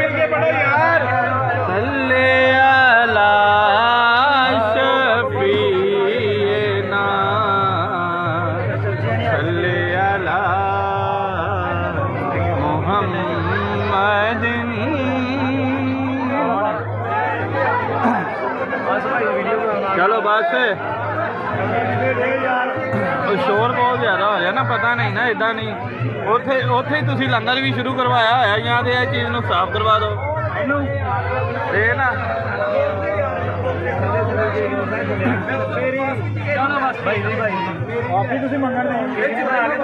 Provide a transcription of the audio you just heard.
मिल के पढ़ो यार सल्ले अला शफीना सल्ले अला मुहम्मदिन चलो बस ਉਹ ਸ਼ੋਰ ਬਹੁਤ ਜ਼ਿਆਦਾ ਹੋ ਰਿਹਾ ਨਾ ਪਤਾ ਨਹੀਂ ਨਾ ਇਦਾਂ ਨਹੀਂ। ਉੱਥੇ ਉੱਥੇ ਹੀ ਤੁਸੀਂ ਲੰਗਰ ਵੀ ਸ਼ੁਰੂ ਕਰਵਾਇਆ ਹੋਇਆ ਜਾਂ ਤੇ ਇਹ ਚੀਜ਼ ਨੂੰ ਸਾਫ਼ ਕਰਵਾ ਦਿਓ। ਇਹ ਨਾ ਚਲੋ ਬਸ ਭਾਈ ਭਾਈ ਆਪੀ ਤੁਸੀਂ ਮੰਗਣ ਦੇ